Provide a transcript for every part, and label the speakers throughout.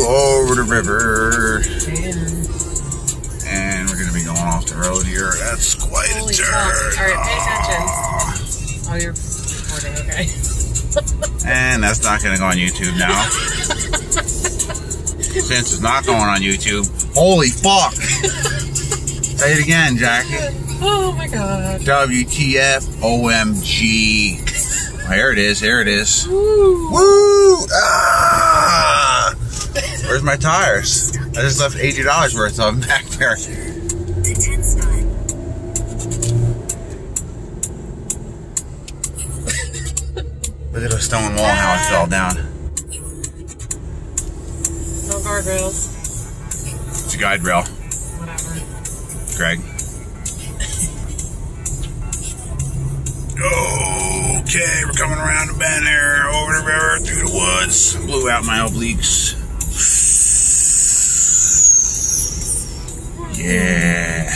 Speaker 1: over the river. And we're gonna be going off the road here. That's quite
Speaker 2: Holy
Speaker 1: a turn.
Speaker 2: All right, pay ah. attention. Oh, you're recording, okay.
Speaker 1: And that's not gonna go on YouTube now. Since it's not going on YouTube. Holy fuck! Say it again, Jackie.
Speaker 2: Oh my god.
Speaker 1: WTF OMG. Oh, here it is, here it is.
Speaker 2: Woo.
Speaker 1: Woo! My tires? I just left $80 worth of them back there.
Speaker 3: The 10 spot.
Speaker 1: Look at the stone wall, how it fell down.
Speaker 2: No guardrails.
Speaker 1: It's a guide rail,
Speaker 2: Whatever.
Speaker 1: Greg. Okay, we're coming around the bend there, over the river, through the woods. Blew out my obliques. Yeah.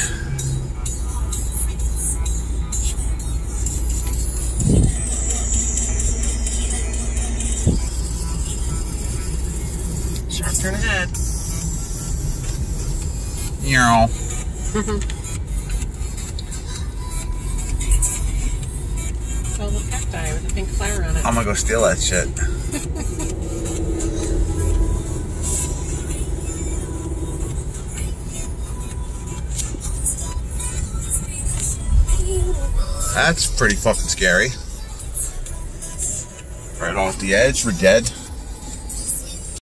Speaker 2: Sharp turn ahead.
Speaker 1: Know.
Speaker 2: Oh, the cacti with a pink flower on it.
Speaker 1: I'm gonna go steal that shit. That's pretty fucking scary. Right off the edge, we're dead.